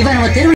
நிகழ்ச்சியை பாராட்டி இவன் நம்ம தெரு